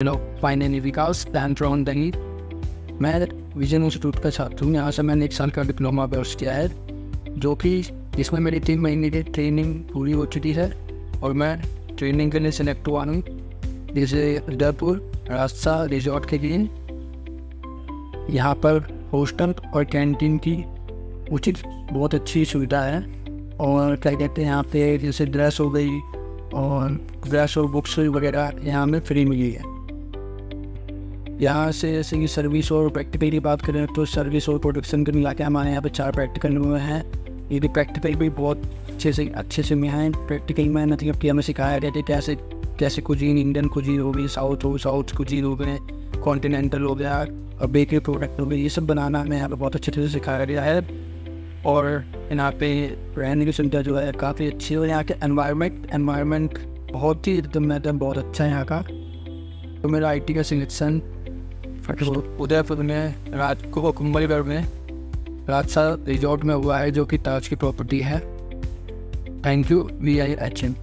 Hello finally Vikas दैन from Delhi मैं vision institute का छात्र हूँ। यहाँ से मैंने एक साल का डिप्लोमा कोर्स किया है, जो कि जिसमें मेरी तीन महीने की ट्रेनिंग पूरी हो चुकी है और मैं ट्रेनिंग के लिए सिलेक्ट हुआ हूँ। जैसे उदयपुर रास्ता रिजॉर्ट के लिए। यहाँ पर हॉस्टल और कैंटीन की उचित, बहुत अच्छी सुविधा है। और क्या कहते हैं, यहाँ पे जैसे ड्रेस हो गई और ड्रेस और बुक्स वगैरह यहाँ में फ्री मिली है। यहाँ से जैसे कि सर्विस और प्रैक्टिकल की बात करें तो सर्विस और प्रोडक्शन के मिला के हमारे यहाँ पर चार प्रैक्टिकल में हैं। ये भी प्रैक्टिकल भी बहुत अच्छे से अच्छे से में हैं। प्रैक्टिकल में मतलब कि हमें सिखाया गया कि कैसे कैसे कुजीन इंडियन कुजीन हो गई साउथ हो साउथ कुजीन हो गए कॉन्टिनेंटल हो गया, और बेकरी प्रोडक्ट हो गए। ये सब बनाना हमें यहाँ पर बहुत अच्छे से सिखाया गया है। और यहाँ पे रहने की सुविधा जो है काफ़ी अच्छी है। यहाँ के एनवायरनमेंट एनवायरनमेंट बहुत ही एकदम बहुत अच्छा है यहाँ का। तो मेरा आईटी का सिलेक्शन उदयपुर में रात को कुंभलगढ़ में राजसा रिजॉर्ट में हुआ है, जो कि ताज की प्रॉपर्टी है। Thank you V I H M